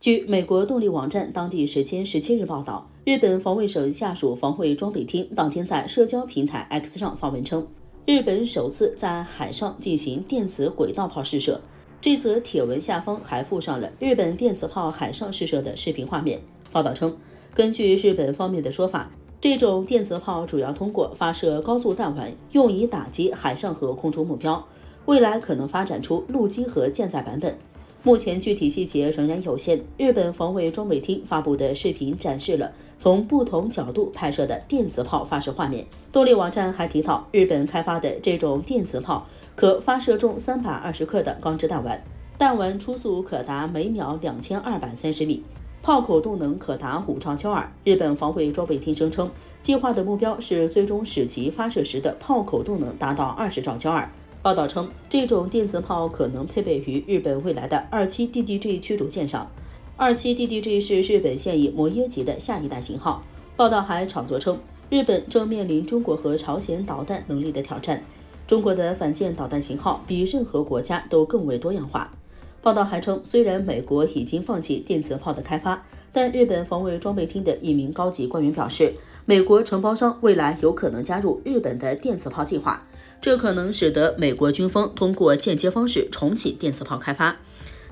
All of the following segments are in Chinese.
据美国动力网站当地时间十七日报道，日本防卫省下属防卫装备厅当天在社交平台 X 上发文称，日本首次在海上进行电子轨道炮试射。这则帖文下方还附上了日本电磁炮海上试射的视频画面。报道称，根据日本方面的说法。这种电磁炮主要通过发射高速弹丸，用以打击海上和空中目标。未来可能发展出陆基和舰载版本。目前具体细节仍然有限。日本防卫装备厅发布的视频展示了从不同角度拍摄的电子炮发射画面。动力网站还提到，日本开发的这种电子炮可发射重三百二十克的钢制弹丸，弹丸初速可达每秒两千二百三十米。炮口动能可达五兆焦耳。日本防卫装备厅声称，计划的目标是最终使其发射时的炮口动能达到二十兆焦耳。报道称，这种电磁炮可能配备于日本未来的二七 DDG 驱逐舰上。二七 DDG 是日本现役摩耶级的下一代型号。报道还炒作称，日本正面临中国和朝鲜导弹能力的挑战。中国的反舰导弹型号比任何国家都更为多样化。报道还称，虽然美国已经放弃电磁炮的开发，但日本防卫装备厅的一名高级官员表示，美国承包商未来有可能加入日本的电磁炮计划，这可能使得美国军方通过间接方式重启电磁炮开发。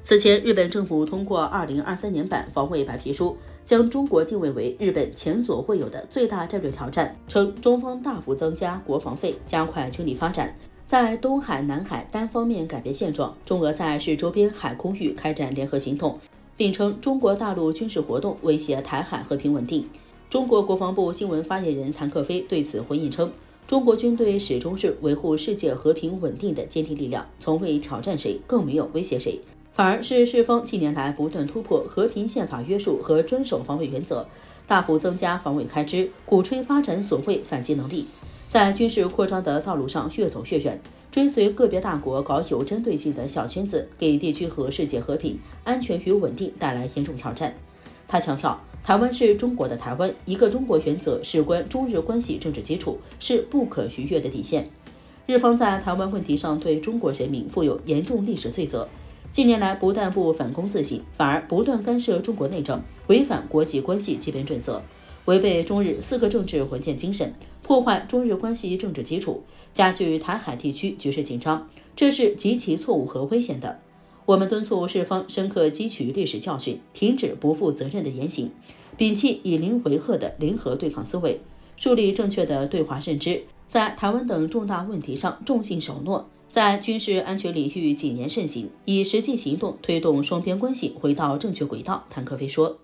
此前，日本政府通过2023年版防卫白皮书，将中国定位为日本前所未有的最大战略挑战，称中方大幅增加国防费，加快军力发展。在东海、南海单方面改变现状，中俄在是周边海空域开展联合行动，并称中国大陆军事活动威胁台海和平稳定。中国国防部新闻发言人谭克飞对此回应称，中国军队始终是维护世界和平稳定的坚定力量，从未挑战谁，更没有威胁谁，反而是世方近年来不断突破和平宪法约束和遵守防卫原则，大幅增加防卫开支，鼓吹发展所谓反击能力。在军事扩张的道路上越走越远，追随个别大国搞有针对性的小圈子，给地区和世界和平、安全与稳定带来严重挑战。他强调，台湾是中国的台湾，一个中国原则事关中日关系政治基础，是不可逾越的底线。日方在台湾问题上对中国人民负有严重历史罪责，近年来不但不反躬自省，反而不断干涉中国内政，违反国际关系基本准则。违背中日四个政治文件精神，破坏中日关系政治基础，加剧台海地区局势紧张，这是极其错误和危险的。我们敦促日方深刻汲取历史教训，停止不负责任的言行，摒弃以邻为壑的零和对抗思维，树立正确的对华认知，在台湾等重大问题上重信守诺，在军事安全领域谨言慎行，以实际行动推动双边关系回到正确轨道。谭克飞说。